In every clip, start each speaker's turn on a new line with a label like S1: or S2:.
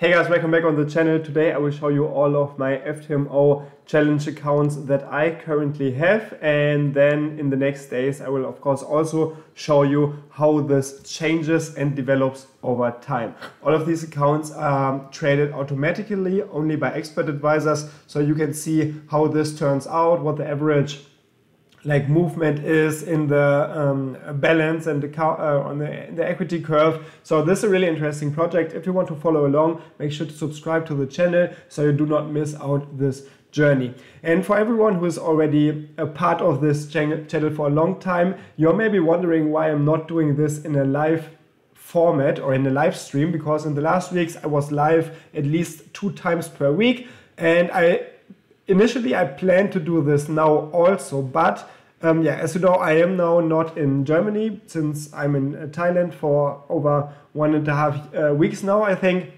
S1: Hey guys, welcome back on the channel. Today I will show you all of my FTMO challenge accounts that I currently have and then in the next days I will of course also show you how this changes and develops over time. All of these accounts are traded automatically only by expert advisors so you can see how this turns out, what the average like movement is in the um, balance and the uh, on the, the equity curve. So this is a really interesting project. If you want to follow along, make sure to subscribe to the channel so you do not miss out this journey. And for everyone who is already a part of this channel for a long time, you're maybe wondering why I'm not doing this in a live format or in a live stream because in the last weeks I was live at least two times per week and I initially I planned to do this now also, but um, yeah, as you know, I am now not in Germany since I'm in uh, Thailand for over one and a half uh, weeks now, I think.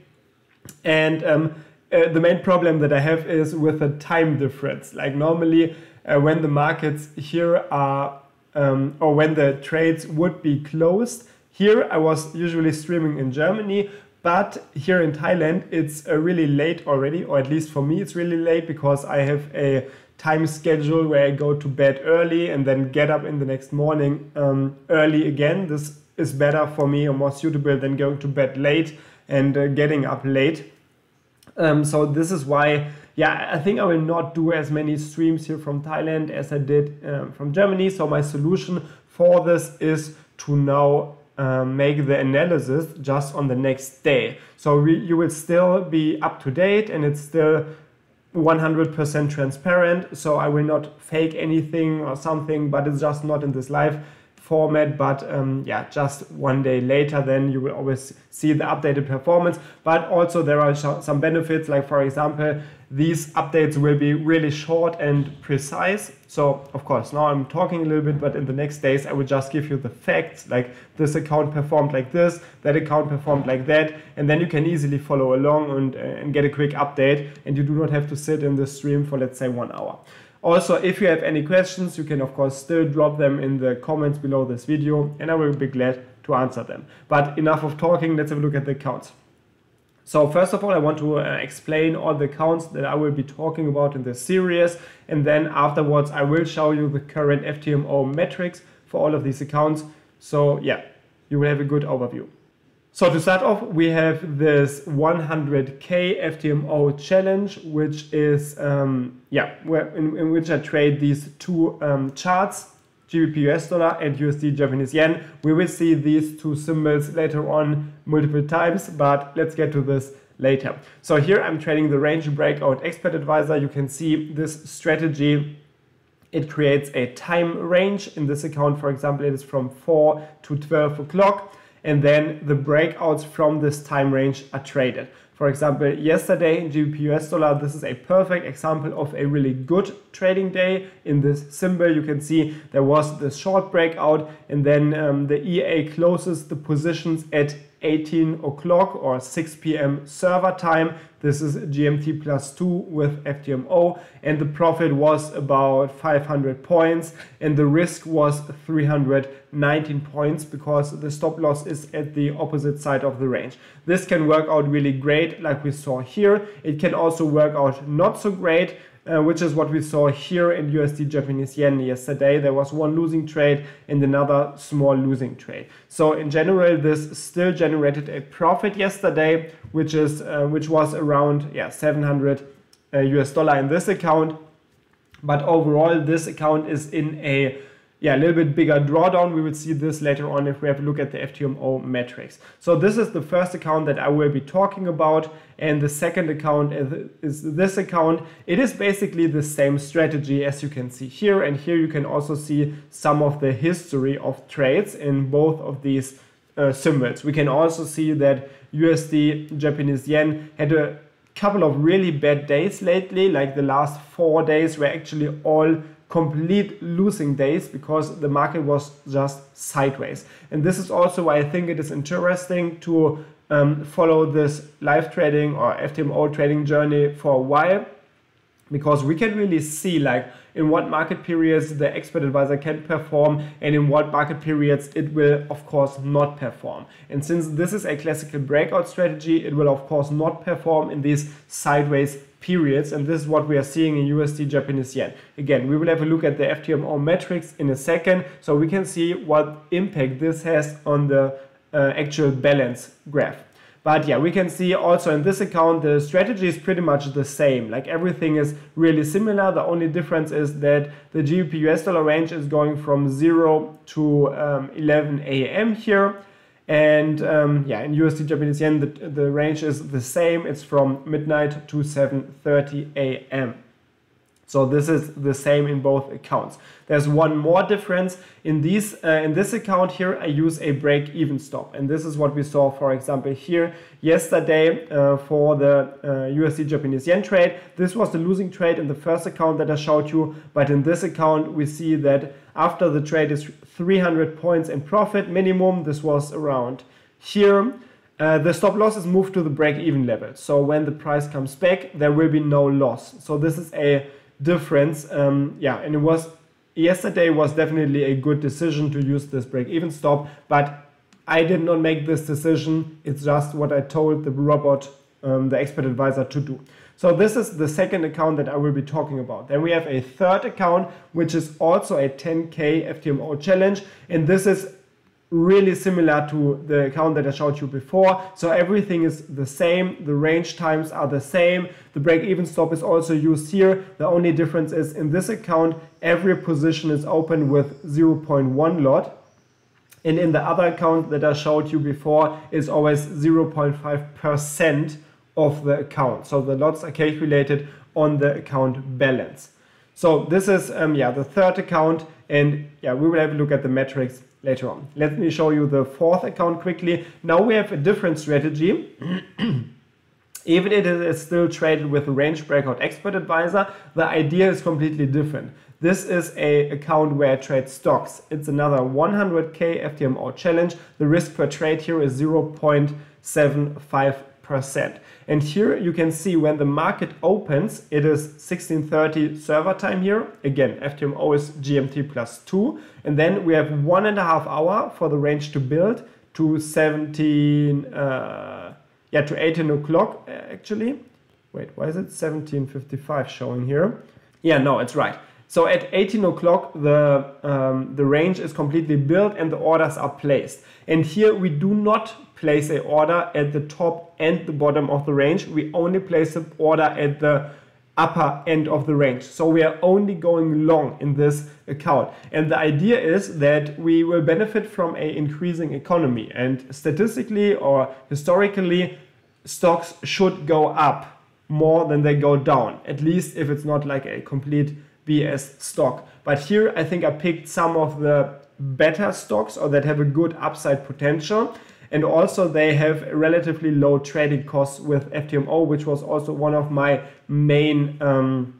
S1: And um, uh, the main problem that I have is with the time difference. Like normally, uh, when the markets here are, um, or when the trades would be closed, here I was usually streaming in Germany, but here in Thailand, it's uh, really late already, or at least for me, it's really late because I have a time schedule where I go to bed early and then get up in the next morning um, early again. This is better for me or more suitable than going to bed late and uh, getting up late. Um, so this is why, yeah, I think I will not do as many streams here from Thailand as I did um, from Germany. So my solution for this is to now um, make the analysis just on the next day. So we, you will still be up to date and it's still 100% transparent. So I will not fake anything or something, but it's just not in this live format. But um, yeah, just one day later, then you will always see the updated performance. But also there are some benefits, like for example, these updates will be really short and precise. So of course, now I'm talking a little bit, but in the next days, I will just give you the facts, like this account performed like this, that account performed like that, and then you can easily follow along and, uh, and get a quick update, and you do not have to sit in the stream for let's say one hour. Also, if you have any questions, you can of course still drop them in the comments below this video, and I will be glad to answer them. But enough of talking, let's have a look at the accounts. So first of all, I want to uh, explain all the accounts that I will be talking about in this series. And then afterwards, I will show you the current FTMO metrics for all of these accounts. So yeah, you will have a good overview. So to start off, we have this 100k FTMO challenge, which is, um, yeah, in, in, which I trade these two um, charts GBP US dollar and USD Japanese yen. We will see these two symbols later on multiple times, but let's get to this later. So here I'm trading the range breakout expert advisor. You can see this strategy. It creates a time range. In this account, for example, it is from 4 to 12 o'clock. And then the breakouts from this time range are traded. For example, yesterday in GBP US dollar, this is a perfect example of a really good trading day. In this symbol, you can see there was the short breakout and then um, the EA closes the positions at 18 o'clock or 6 p.m. server time. This is GMT plus 2 with FTMO and the profit was about 500 points and the risk was 319 points because the stop loss is at the opposite side of the range. This can work out really great like we saw here. It can also work out not so great uh, which is what we saw here in USD Japanese yen yesterday. There was one losing trade and another small losing trade. So in general, this still generated a profit yesterday, which is uh, which was around yeah 700 uh, US dollar in this account. But overall, this account is in a yeah, a little bit bigger drawdown. We will see this later on if we have a look at the FTMO metrics. So this is the first account that I will be talking about. And the second account is this account. It is basically the same strategy as you can see here. And here you can also see some of the history of trades in both of these uh, symbols. We can also see that USD Japanese yen had a couple of really bad days lately, like the last four days were actually all complete losing days because the market was just sideways. And this is also why I think it is interesting to um, follow this live trading or FTMO trading journey for a while because we can really see like in what market periods the expert advisor can perform and in what market periods it will of course not perform and since this is a classical breakout strategy it will of course not perform in these sideways periods and this is what we are seeing in USD Japanese yen again we will have a look at the FTMO metrics in a second so we can see what impact this has on the uh, actual balance graph but yeah, we can see also in this account, the strategy is pretty much the same. Like everything is really similar. The only difference is that the GBP US dollar range is going from 0 to um, 11 a.m. here. And um, yeah, in USD Japanese yen, the, the range is the same. It's from midnight to 7.30 a.m. So this is the same in both accounts. There's one more difference. In, these, uh, in this account here, I use a break-even stop. And this is what we saw, for example, here yesterday uh, for the uh, USD Japanese yen trade. This was the losing trade in the first account that I showed you. But in this account, we see that after the trade is 300 points in profit minimum, this was around here. Uh, the stop loss is moved to the break-even level. So when the price comes back, there will be no loss. So this is a difference. Um, yeah, and it was yesterday was definitely a good decision to use this break-even stop, but I did not make this decision. It's just what I told the robot, um, the expert advisor, to do. So this is the second account that I will be talking about. Then we have a third account, which is also a 10K FTMO challenge. And this is really similar to the account that I showed you before. So everything is the same. The range times are the same. The break-even stop is also used here. The only difference is in this account, every position is open with 0.1 lot. And in the other account that I showed you before is always 0.5% of the account. So the lots are calculated on the account balance. So this is um, yeah the third account and yeah we will have a look at the metrics later on. Let me show you the fourth account quickly. Now we have a different strategy. Even if it is still traded with a range breakout expert advisor, the idea is completely different. This is a account where I trade stocks. It's another 100k FTMO challenge. The risk per trade here is 0.75 percent And here you can see when the market opens, it is 1630 server time here. Again, FTMO is GMT plus two. And then we have one and a half hour for the range to build to 17, uh, yeah, to 18 o'clock uh, actually. Wait, why is it 1755 showing here? Yeah, no, it's right. So at 18 o'clock, the, um, the range is completely built and the orders are placed. And here we do not place a order at the top and the bottom of the range. We only place an order at the upper end of the range. So we are only going long in this account. And the idea is that we will benefit from a increasing economy and statistically or historically stocks should go up more than they go down, at least if it's not like a complete BS stock. But here I think I picked some of the better stocks or that have a good upside potential. And also they have relatively low trading costs with FTMO, which was also one of my main um,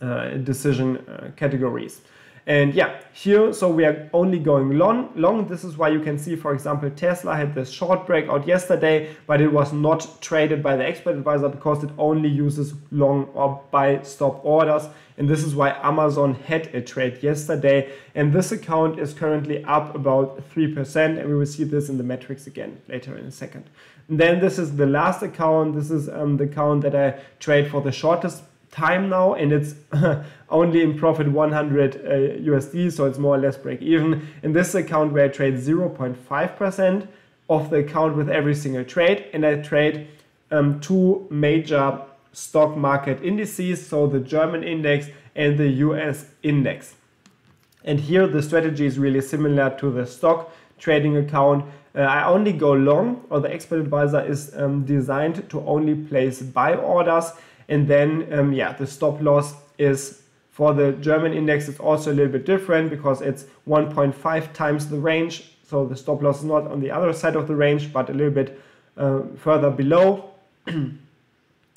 S1: uh, decision uh, categories. And yeah, here, so we are only going long. long. This is why you can see, for example, Tesla had this short breakout yesterday, but it was not traded by the expert advisor because it only uses long or buy stop orders. And this is why Amazon had a trade yesterday. And this account is currently up about 3%. And we will see this in the metrics again later in a second. And then this is the last account. This is um, the account that I trade for the shortest time now and it's only in profit 100 uh, USD so it's more or less break even. In this account where I trade 0.5% of the account with every single trade and I trade um, two major stock market indices so the German index and the US index. And here the strategy is really similar to the stock trading account. Uh, I only go long or the expert advisor is um, designed to only place buy orders and then, um, yeah, the stop loss is for the German index, it's also a little bit different because it's 1.5 times the range. So the stop loss is not on the other side of the range, but a little bit uh, further below. and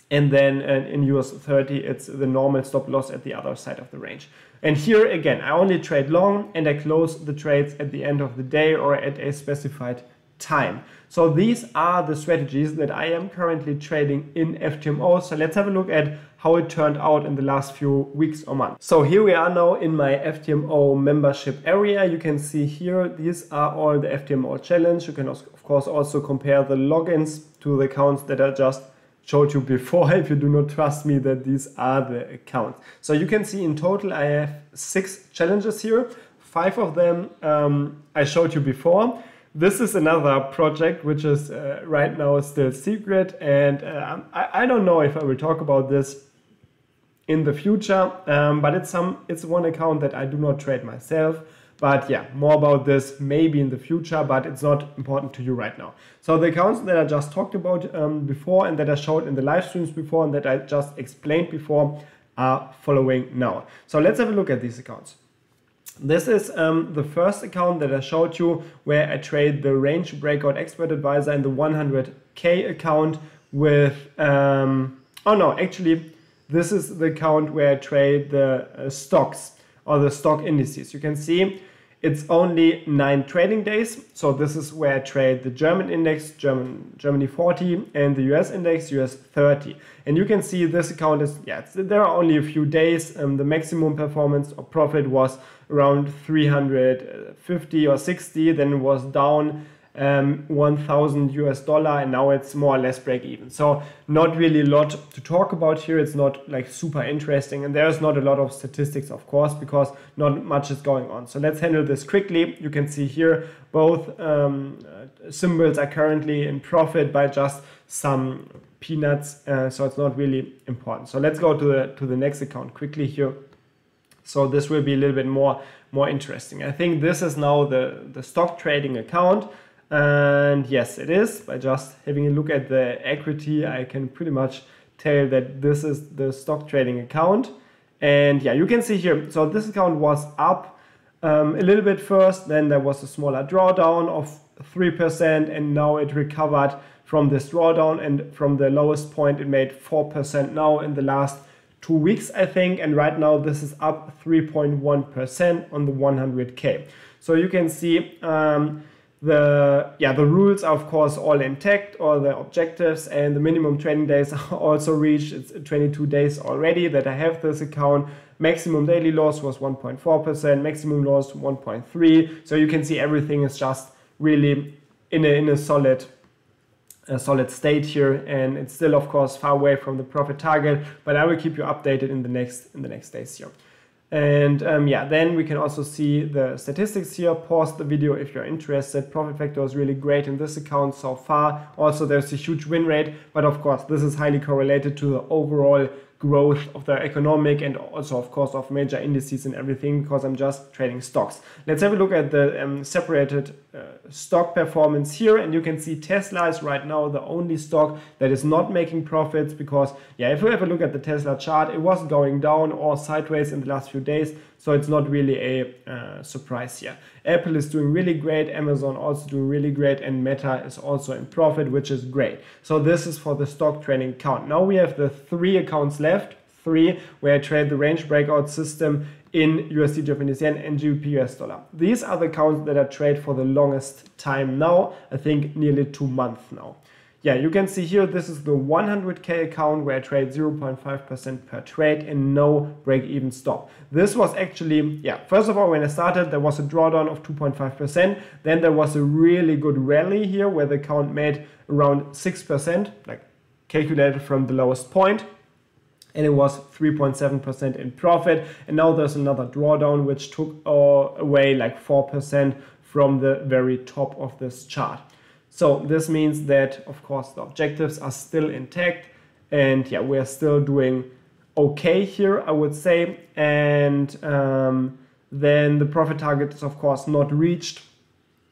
S1: then uh, in US 30, it's the normal stop loss at the other side of the range. And here again, I only trade long and I close the trades at the end of the day or at a specified time. So these are the strategies that I am currently trading in FTMO. So let's have a look at how it turned out in the last few weeks or months. So here we are now in my FTMO membership area. You can see here, these are all the FTMO challenge. You can of course also compare the logins to the accounts that I just showed you before if you do not trust me that these are the accounts. So you can see in total I have six challenges here. Five of them um, I showed you before this is another project which is uh, right now still secret and uh, I, I, don't know if I will talk about this in the future um, but it's some it's one account that I do not trade myself but yeah more about this maybe in the future but it's not important to you right now. So the accounts that I just talked about um, before and that I showed in the live streams before and that I just explained before are following now. So let's have a look at these accounts this is um, the first account that I showed you where I trade the range breakout expert advisor and the 100k account with um, oh no actually this is the account where I trade the uh, stocks or the stock indices. You can see it's only nine trading days so this is where I trade the German index German Germany 40 and the US index US 30 and you can see this account is yeah there are only a few days um, the maximum performance or profit was around 350 or 60, then it was down um, 1000 US dollar and now it's more or less break even. So not really a lot to talk about here. It's not like super interesting and there's not a lot of statistics of course because not much is going on. So let's handle this quickly. You can see here both um, uh, symbols are currently in profit by just some peanuts. Uh, so it's not really important. So let's go to the, to the next account quickly here. So this will be a little bit more, more interesting. I think this is now the, the stock trading account. And yes, it is. By just having a look at the equity, I can pretty much tell that this is the stock trading account. And yeah, you can see here, so this account was up um, a little bit first, then there was a smaller drawdown of 3%, and now it recovered from this drawdown, and from the lowest point, it made 4% now in the last two weeks, I think, and right now this is up 3.1% on the 100K. So you can see um, the yeah the rules are of course all intact, all the objectives and the minimum trading days are also reached. It's 22 days already that I have this account. Maximum daily loss was 1.4%, maximum loss 1.3. So you can see everything is just really in a, in a solid a solid state here and it's still of course far away from the profit target but I will keep you updated in the next in the next days here and um, yeah then we can also see the statistics here. Pause the video if you're interested. Profit factor is really great in this account so far. Also there's a huge win rate but of course this is highly correlated to the overall growth of the economic and also of course of major indices and everything because I'm just trading stocks. Let's have a look at the um, separated uh, stock performance here and you can see Tesla is right now the only stock that is not making profits because yeah if you have a look at the Tesla chart it was going down or sideways in the last few days so it's not really a uh, surprise here. Apple is doing really great, Amazon also doing really great, and Meta is also in profit, which is great. So this is for the stock trading account. Now we have the three accounts left, three, where I trade the range breakout system in USD Japanese yen and GBP US dollar. These are the accounts that I trade for the longest time now, I think nearly two months now yeah, you can see here, this is the 100K account where I trade 0.5% per trade and no break even stop. This was actually, yeah, first of all, when I started, there was a drawdown of 2.5%. Then there was a really good rally here where the account made around 6%, like calculated from the lowest point and it was 3.7% in profit. And now there's another drawdown, which took uh, away like 4% from the very top of this chart. So this means that, of course, the objectives are still intact and yeah, we're still doing okay here, I would say. And um, then the profit target is, of course, not reached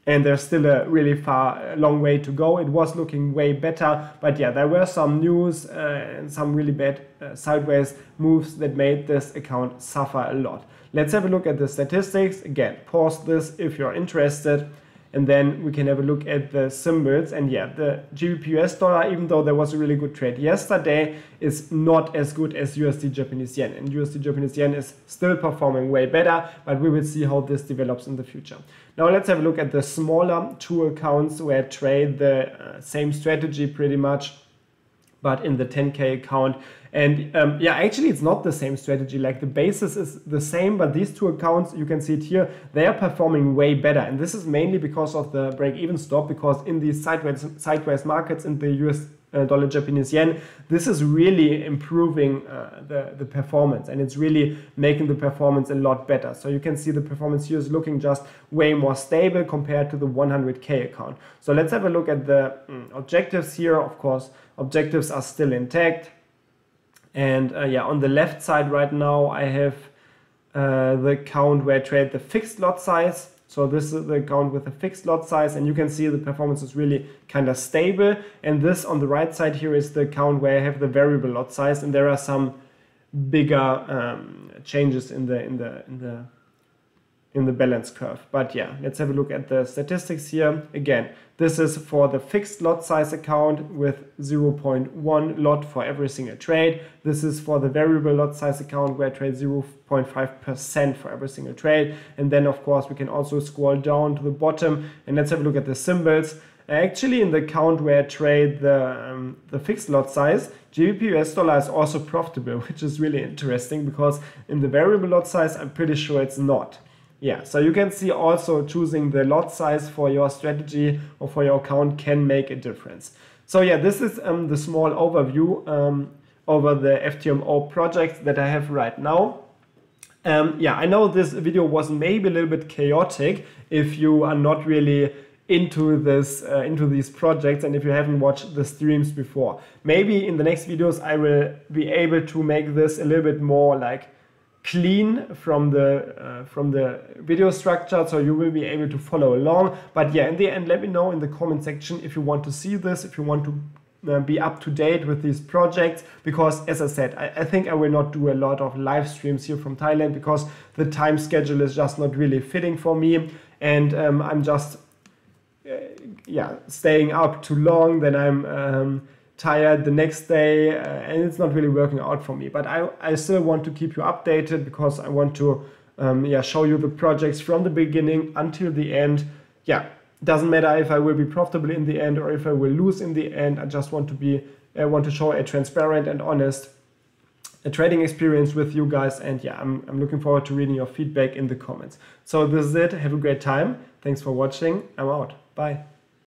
S1: and there's still a really far, long way to go. It was looking way better, but yeah, there were some news uh, and some really bad uh, sideways moves that made this account suffer a lot. Let's have a look at the statistics. Again, pause this if you're interested. And then we can have a look at the symbols. And yeah the GBP US dollar even though there was a really good trade yesterday is not as good as USD Japanese yen. And USD Japanese yen is still performing way better but we will see how this develops in the future. Now let's have a look at the smaller two accounts where I trade the uh, same strategy pretty much but in the 10k account. And um, yeah actually it's not the same strategy. Like the basis is the same but these two accounts you can see it here they are performing way better. And this is mainly because of the break even stop because in these sideways sideways markets in the us dollar Japanese yen, this is really improving uh, the, the performance and it's really making the performance a lot better. So you can see the performance here is looking just way more stable compared to the 100K account. So let's have a look at the mm, objectives here. Of course, objectives are still intact. And uh, yeah, on the left side right now, I have uh, the account where I trade the fixed lot size. So this is the account with a fixed lot size and you can see the performance is really kind of stable. And this on the right side here is the account where I have the variable lot size and there are some bigger um, changes in the in the in the in the balance curve. But yeah, let's have a look at the statistics here. Again, this is for the fixed lot size account with 0.1 lot for every single trade. This is for the variable lot size account where I trade 0.5% for every single trade. And then of course we can also scroll down to the bottom and let's have a look at the symbols. Actually in the account where I trade the, um, the fixed lot size, GBP US dollar is also profitable, which is really interesting because in the variable lot size, I'm pretty sure it's not. Yeah, so you can see also choosing the lot size for your strategy or for your account can make a difference. So yeah, this is um, the small overview um, over the FTMO project that I have right now. Um, yeah, I know this video was maybe a little bit chaotic if you are not really into this uh, into these projects and if you haven't watched the streams before maybe in the next videos i will be able to make this a little bit more like clean from the uh, from the video structure so you will be able to follow along. But yeah in the end let me know in the comment section if you want to see this if you want to uh, be up to date with these projects because as I said I, I, think I will not do a lot of live streams here from Thailand because the time schedule is just not really fitting for me. And um, I'm just uh, yeah staying up too long then I'm um, tired the next day uh, and it's not really working out for me. But I, I still want to keep you updated because I want to um, yeah show you the projects from the beginning until the end. Yeah doesn't matter if I will be profitable in the end or if I will lose in the end. I just want to be I want to show a transparent and honest a trading experience with you guys. And yeah I'm, I'm looking forward to reading your feedback in the comments. So this is it. Have a great time. Thanks for watching. I'm out. Bye